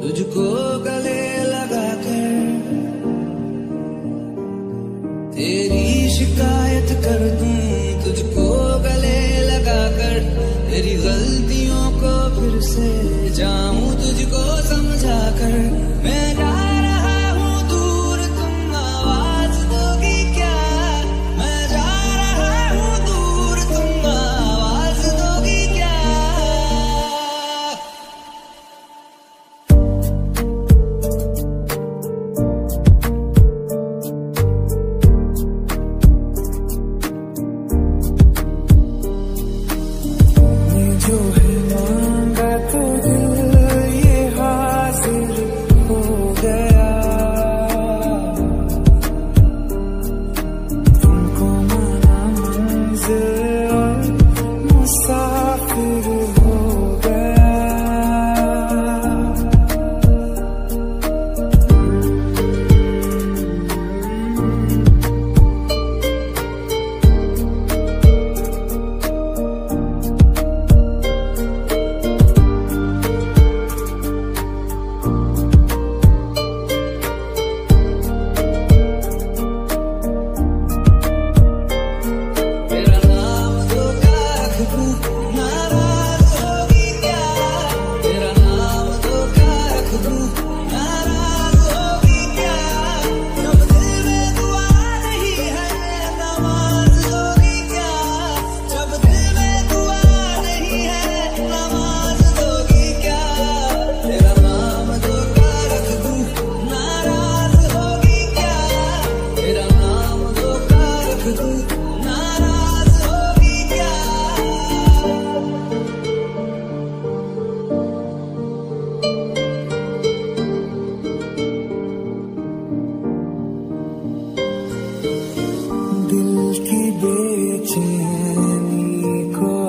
तुझको गले लगा कर तेरी शिकायत कर दूँ। तुझको गले लगा कर तेरी गलतियों को फिर से जाऊँ। you.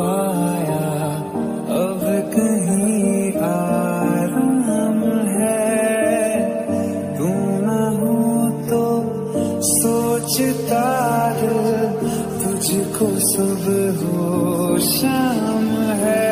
आया अब कहीं है। तू तो सोचता तुझको सुबह हो शाम है।